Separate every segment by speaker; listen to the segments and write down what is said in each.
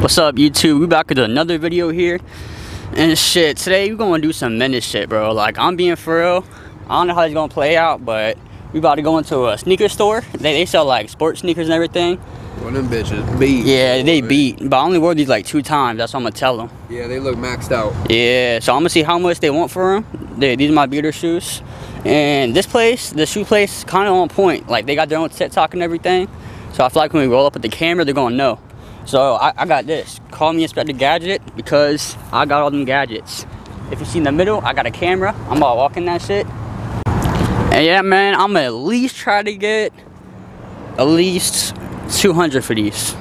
Speaker 1: What's up YouTube? We back with another video here. And shit, today we're gonna do some menace shit, bro. Like I'm being for real. I don't know how it's gonna play out, but we about to go into a sneaker store. They, they sell like sports sneakers and everything.
Speaker 2: One of them bitches beat.
Speaker 1: Yeah, they beat. But I only wore these like two times. That's what I'm gonna tell them.
Speaker 2: Yeah, they look maxed out.
Speaker 1: Yeah, so I'm gonna see how much they want for them. They, these are my beater shoes. And this place, the shoe place, kind of on point. Like they got their own TikTok and everything. So I feel like when we roll up with the camera, they're gonna know. So I, I got this. Call me Inspector Gadget because I got all them gadgets. If you see in the middle, I got a camera. I'm about walking that shit. And yeah, man, I'm gonna at least try to get at least 200 for these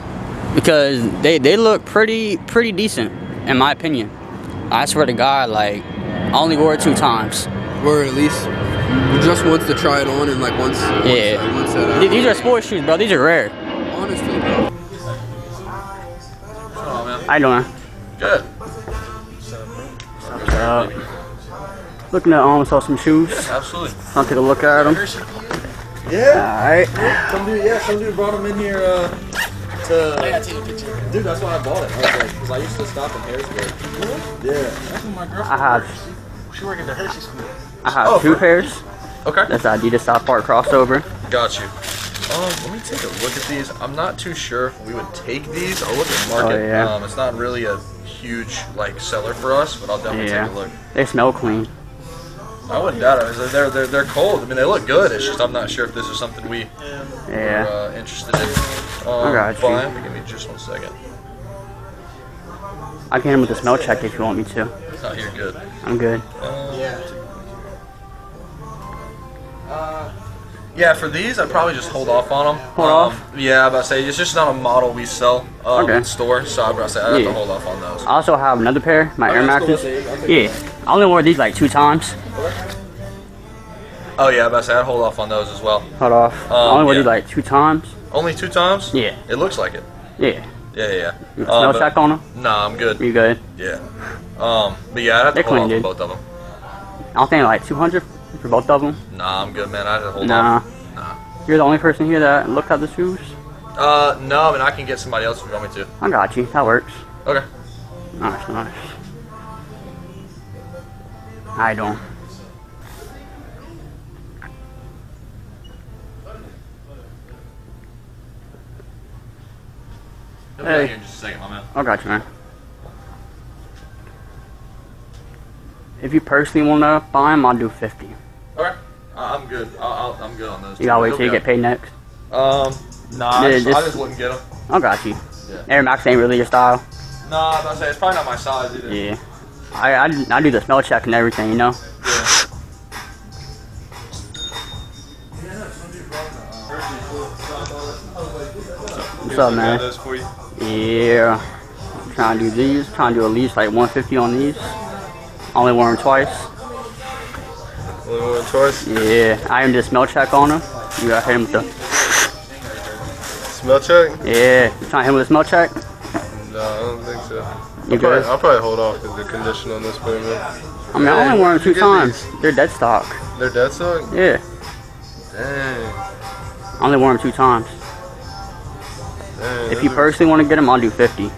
Speaker 1: because they they look pretty pretty decent in my opinion. I swear to God, like I only wore it two times.
Speaker 2: Or at least just once to try it on and like once.
Speaker 1: Yeah.
Speaker 2: Once, once
Speaker 1: uh, These are sports shoes, bro. These are rare.
Speaker 2: Honestly, bro.
Speaker 1: How you doing?
Speaker 3: Good.
Speaker 1: Uh, looking at um, saw some shoes.
Speaker 3: Absolutely.
Speaker 1: I'll take a look at them.
Speaker 3: Yeah.
Speaker 1: All right.
Speaker 3: Some dude, yeah, some dude brought them in here uh, to. Dude, that's why I bought it. I was like, because I used to stop in Harrisburg. Yeah. That's my girlfriend.
Speaker 1: I have
Speaker 3: She worked at the Hershey School.
Speaker 1: I have
Speaker 3: Oh,
Speaker 1: two pairs.
Speaker 3: Okay.
Speaker 1: That's the Adidas South Park crossover.
Speaker 3: Got you. Um, let me take a look at these. I'm not too sure if we would take these. I'll look at market.
Speaker 1: Oh, yeah.
Speaker 3: Um, it's not really a huge like seller for us, but I'll definitely
Speaker 1: Yeah.
Speaker 3: take a look.
Speaker 1: They smell clean.
Speaker 3: I wouldn't doubt it. They're, they're they're cold. I mean, they look good. It's just I'm not sure if this is something we
Speaker 1: Yeah.
Speaker 3: are uh, interested in. Um,
Speaker 1: I got you.
Speaker 3: Fine. Give me just one second.
Speaker 1: I can with a smell check if you want me to.
Speaker 3: No, you're good.
Speaker 1: I'm good.
Speaker 3: Yeah, for these, I'd probably just hold off on them.
Speaker 1: Hold off?
Speaker 3: Yeah, I'm about to say it's just not a model we sell um,
Speaker 1: Okay.
Speaker 3: in store, so I'm about to say I'd have to hold off on those.
Speaker 1: I also have another pair, my Air
Speaker 3: cool.
Speaker 1: Maxes. Yeah. I only wore these like two times.
Speaker 3: Oh yeah, I'm about to say I'd hold off on those as well.
Speaker 1: Hold off. I
Speaker 3: Um,
Speaker 1: only wore
Speaker 3: yeah.
Speaker 1: these like two times.
Speaker 3: Only two times?
Speaker 1: Yeah.
Speaker 3: It looks like it.
Speaker 1: Yeah.
Speaker 3: Yeah, yeah. Yeah.
Speaker 1: smell
Speaker 3: Um, but-
Speaker 1: check on them?
Speaker 3: Nah, I'm good.
Speaker 1: You good?
Speaker 3: Yeah. Um, but yeah, I'd have
Speaker 1: They're
Speaker 3: hold
Speaker 1: clean,
Speaker 3: off on both of them.
Speaker 1: I don't think like 200 for both of them.
Speaker 3: Nah, I'm good, man. Have to hold
Speaker 1: Nah.
Speaker 3: off. Nah.
Speaker 1: You're the only person here that looked at the shoes.
Speaker 3: Uh, no, I mean I can get somebody else if you want me to.
Speaker 1: I got you. That works.
Speaker 3: Okay.
Speaker 1: Nice, nice. Doing?
Speaker 3: He'll
Speaker 1: Hey.
Speaker 3: in just a second, my man.
Speaker 1: I got you, man. If you personally want to buy them, I'll do 50.
Speaker 3: I- I'm good. I'll, I'll, I'm good on those.
Speaker 1: You gotta wait till you get paid next.
Speaker 3: Um, nah, I,
Speaker 1: Yeah,
Speaker 3: just, I
Speaker 1: just-
Speaker 3: just wouldn't get them.
Speaker 1: I got you.
Speaker 3: Yeah.
Speaker 1: Air Max ain't really your style.
Speaker 3: Nah, about to say it's probably not my size either.
Speaker 1: Yeah. I, I, do- I do the smell check and everything, you know?
Speaker 3: Yeah.
Speaker 1: What's up, man?
Speaker 3: Those for you.
Speaker 1: Yeah. I'm trying to do these. Trying to do at least like 150 on these. Only wore them twice.
Speaker 3: Only one choice.
Speaker 1: Yeah. I am a smell check on them. You gotta hit him with the.
Speaker 4: Smell check?
Speaker 1: Yeah. You trying to hit him with a smell check?
Speaker 4: No, I don't think so.
Speaker 1: You
Speaker 4: I'll probably. I'll probably hold off because the condition on this premium.
Speaker 1: I mean, I only wore them two times. They're dead stock.
Speaker 4: They're dead stock?
Speaker 1: Yeah.
Speaker 4: Dang.
Speaker 1: I only wore them two times.
Speaker 4: Dang.
Speaker 1: If you personally want to get them, I'll do 50.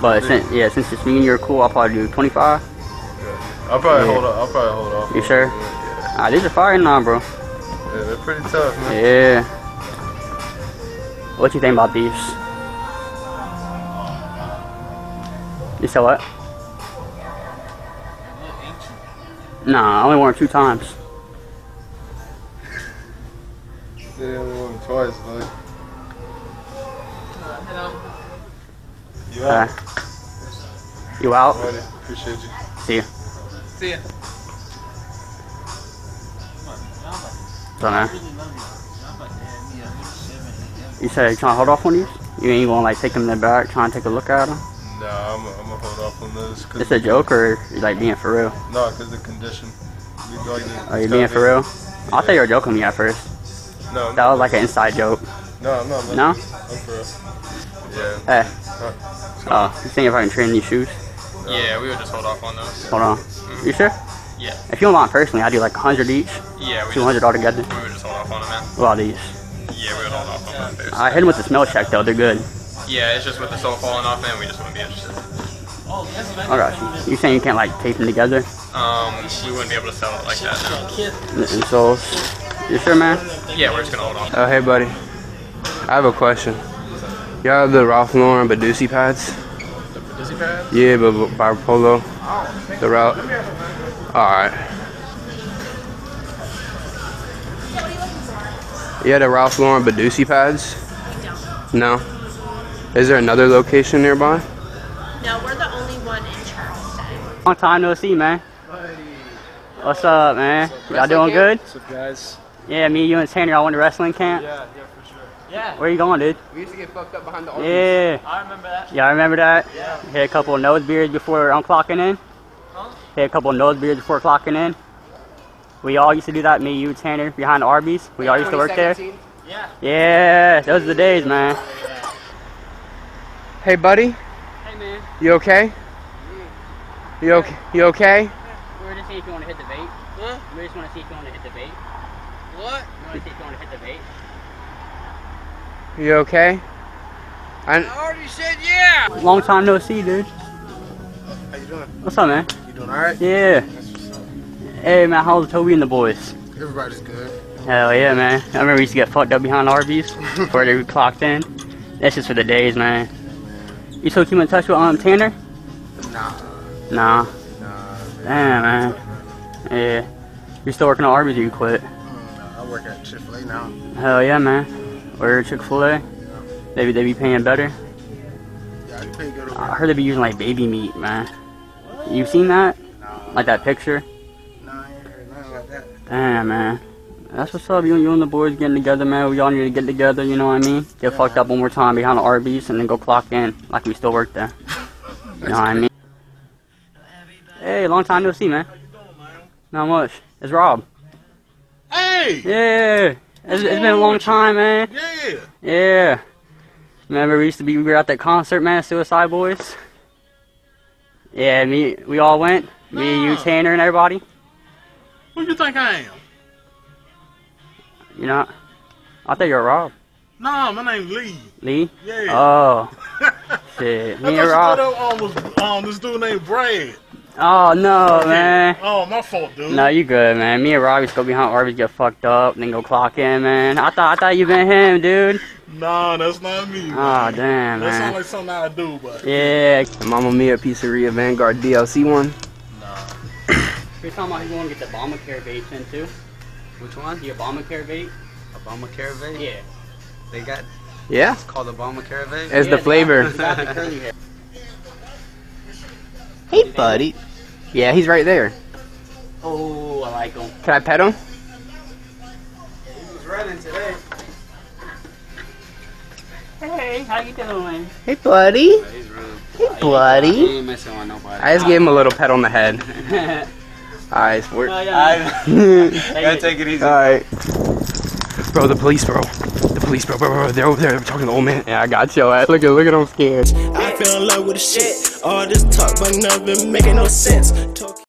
Speaker 1: But since, yeah, since it's me and you're cool, I'll probably do 25.
Speaker 4: I'll probably
Speaker 1: Yeah.
Speaker 4: hold off. I'll probably hold off.
Speaker 1: You sure?
Speaker 4: Them, Yeah.
Speaker 1: Ah, these are fire now, bro.
Speaker 4: yeah, they're pretty tough, man.
Speaker 1: Yeah. What you think about these? You said what? Nah, I only wore them two times.
Speaker 4: They only won twice, but you
Speaker 1: Uh,
Speaker 4: out?
Speaker 1: you out?
Speaker 4: Buddy, appreciate you.
Speaker 1: See ya.
Speaker 3: See ya.
Speaker 1: So, man. You said you trying to hold off on these? You ain't gonna like take them in the back, trying to take a look at them?
Speaker 4: Nah, I'm, I'm gonna hold off on those. Cause
Speaker 1: It's a joke or you like being for real?
Speaker 4: Nah, cause the condition. We like
Speaker 1: Are you being for real? I thought you were joking me at first.
Speaker 4: No, I'm
Speaker 1: That was like an inside joke.
Speaker 4: No, I'm not.
Speaker 1: No?
Speaker 4: I'm for real. Yeah. Eh.
Speaker 1: Hey. Oh, you think if I can trade in these shoes?
Speaker 5: Yeah, we would just hold off on those.
Speaker 1: Hold on. Mm-hmm. You sure?
Speaker 5: Yeah.
Speaker 1: If you want personally, I do like 100 each,
Speaker 5: Yeah, we
Speaker 1: 200 altogether.
Speaker 5: Just, we would just hold off on them, man.
Speaker 1: Well, these.
Speaker 5: Yeah, we would hold off on them.
Speaker 1: I hit them with the smell check though, they're good.
Speaker 5: Yeah, it's just with the sole falling off, man, we just wouldn't be interested.
Speaker 1: I got you. You saying you can't like tape them together?
Speaker 5: Um, we wouldn't be able to sell it like that. No.
Speaker 1: The insoles. You sure, man?
Speaker 5: Yeah, we're just gonna hold on.
Speaker 2: Oh, hey, buddy. I have a question. You have the Ralph Lauren Badusi pads?
Speaker 4: The Disney pad?
Speaker 2: Yeah, but by Polo. The route. Alright. You had a Ralph Lauren Badusi pads? No. Is there another location nearby?
Speaker 6: No, we're the only one in Charleston.
Speaker 1: Long time no see, man. What's up, man? Y'all doing good?
Speaker 4: What's up, guys?
Speaker 1: Yeah, me, you, and Tanner all went to wrestling camp.
Speaker 4: Yeah, yeah, for sure.
Speaker 1: Yeah. Where you going, dude?
Speaker 2: We used to get fucked up behind the
Speaker 1: Yeah. I remember that. Yeah, I remember that. Yeah. Hit a couple of nose beards before I'm clocking in. Huh? Hit a couple of nose beards before clocking in. We all used to do that. Me, you, Tanner, behind the Arby's. We all used to work there.
Speaker 6: Yeah.
Speaker 1: Yeah, those are the days, man.
Speaker 2: Hey, buddy.
Speaker 1: Hey, man.
Speaker 2: You okay? You okay? You okay?
Speaker 1: We were just seeing if you want to hit the bait.
Speaker 6: Huh?
Speaker 1: We just want to see if you want to hit the bait.
Speaker 6: What?
Speaker 1: We want to see if you want to hit the bait.
Speaker 2: You okay? I,
Speaker 6: already said yeah.
Speaker 1: Long time no see, dude.
Speaker 4: How you doing?
Speaker 1: What's up, man?
Speaker 4: Doing alright?
Speaker 1: Yeah. Hey, man, how's Toby and the boys?
Speaker 4: Everybody's good.
Speaker 1: Hell yeah, man. I remember we used to get fucked up behind Arby's before they were clocked in. That's just for the days, man. You still keep in touch with um, Tanner?
Speaker 4: Nah.
Speaker 1: Nah.
Speaker 4: Nah.
Speaker 1: Damn, man. Yeah. You still working at Arby's or you quit?
Speaker 4: Mm, I work at Chick-fil-A now.
Speaker 1: Hell yeah, man. Where Chick-fil-A? They, be- they be paying better?
Speaker 4: Yeah, you pay good over
Speaker 1: I heard they be using like baby meat, man. You seen that?
Speaker 4: Nah,
Speaker 1: Like that picture?
Speaker 4: nah, I ain't heard nothing like that.
Speaker 1: Damn, man. That's what's up. You, you and the boys getting together, man. We all need to get together, you know what I mean? Get fucked up one more time behind the Arby's and then go clock in like we still work there. You know what I mean? Hey, long time no see, man. Not much. It's Rob.
Speaker 7: Hey!
Speaker 1: Yeah. It's, it's been a long time, man.
Speaker 7: Yeah!
Speaker 1: Yeah. Remember we used to be, we were at that concert, man, Suicide Boys? Yeah, me, we all went. Me, you, Tanner, and everybody.
Speaker 7: Who do you think I am?
Speaker 1: You know, I thought you were Rob.
Speaker 7: Nah, my name's Lee.
Speaker 1: Lee?
Speaker 7: Yeah.
Speaker 1: Oh, shit.
Speaker 7: I
Speaker 1: Me and Rob.
Speaker 7: that um, was um, this dude named Brad.
Speaker 1: Oh, no, man.
Speaker 7: Oh, my fault, dude.
Speaker 1: No, you good, man. Me and Rob used to go behind Arby's, get fucked up, and then go clock in, man. I thought I thought you been him, dude.
Speaker 7: Nah, that's not me.
Speaker 1: Oh, damn,
Speaker 7: that sounds
Speaker 1: man.
Speaker 7: like something I do, but
Speaker 1: Yeah.
Speaker 2: Mama Mia Pizzeria Vanguard DLC one.
Speaker 1: You're talking about you want to get the Obamacare vape in, too?
Speaker 8: Which one?
Speaker 1: The Obamacare vape?
Speaker 8: Obamacare vape?
Speaker 1: Yeah.
Speaker 8: They got
Speaker 2: Yeah.
Speaker 8: it's called Obamacare vape.
Speaker 2: It's
Speaker 1: Yeah,
Speaker 2: the
Speaker 1: they got-
Speaker 2: flavor.
Speaker 1: got the.
Speaker 2: Hey, buddy. Yeah, he's right there.
Speaker 1: Oh, I like him.
Speaker 2: Can I pet him? He was running today.
Speaker 1: Hey, how you doing?
Speaker 2: Hey, buddy.
Speaker 8: He's rude.
Speaker 2: Hey, buddy.
Speaker 8: He ain't with.
Speaker 2: I just gave him a little pet on the head. Alright, sport.
Speaker 1: Oh, yeah.
Speaker 8: Gotta take it easy.
Speaker 2: Alright. Bro, the police, bro. Police, bro, bro, bro. They're over there they're talking to the old man. Yeah, I got you. Look at, look at him scared.
Speaker 9: I fell in love with the shit. All this talk, but nothing making no sense. Talk